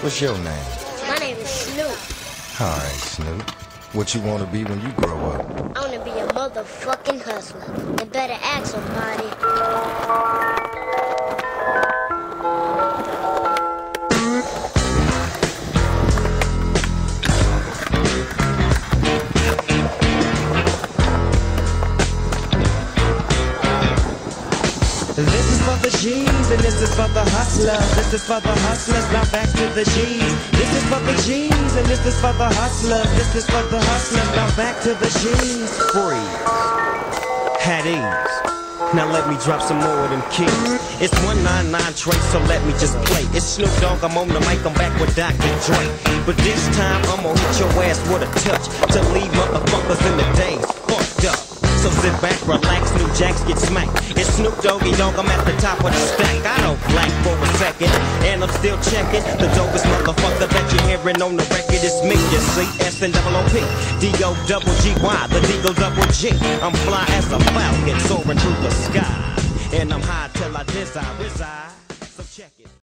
What's your name? My name is Snoop. All right, Snoop. What you want to be when you grow up? I want to be a motherfucking hustler. And better ask somebody. This is for the G's and this is for the hustlers. This is for the hustlers, now back to the G's. This is for the G's and this is for the hustlers. This is for the hustlers, now back to the G's. Freeze. Had ease. Now let me drop some more of them keys. It's 199 Trey, so let me just play. It's Snoop Dogg, I'm on the mic, I'm back with Dr. Dre. But this time I'm gonna hit your ass with a touch to leave motherfuckers in the days relax, new jacks get smacked. It's Snoop Doggy Dogg, I'm at the top of the stack. I don't black for a second, and I'm still checking. The dopest motherfucker that you're hearing on the record is me, you see. S and double O P, D O double G Y, the Deagle double G. I'm fly as a falcon, soaring through the sky. And I'm high till I desire. So check it.